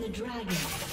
The dragon.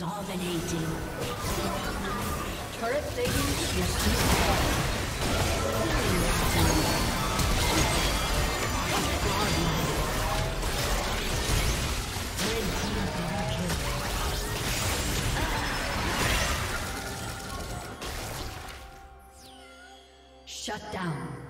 Dominating. Turret plating is Shut down.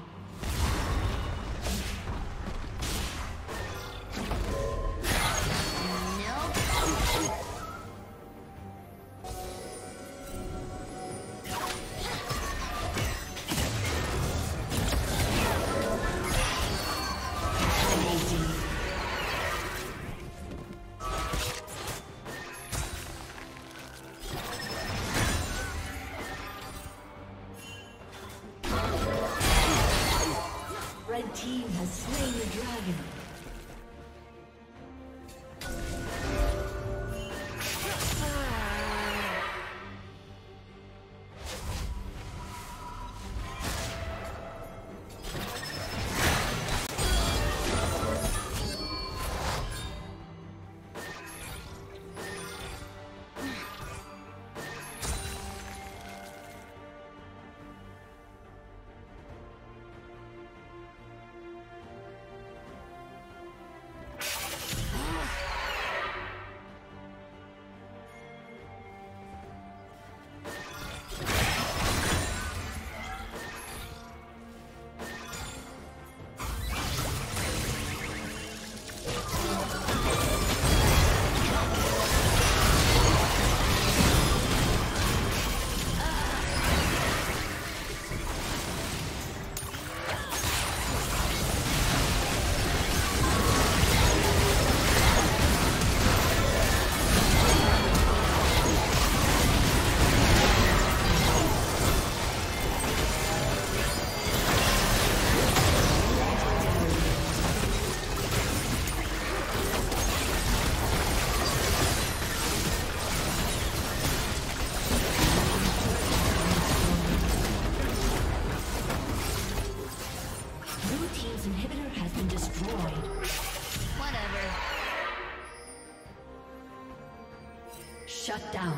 Shut down.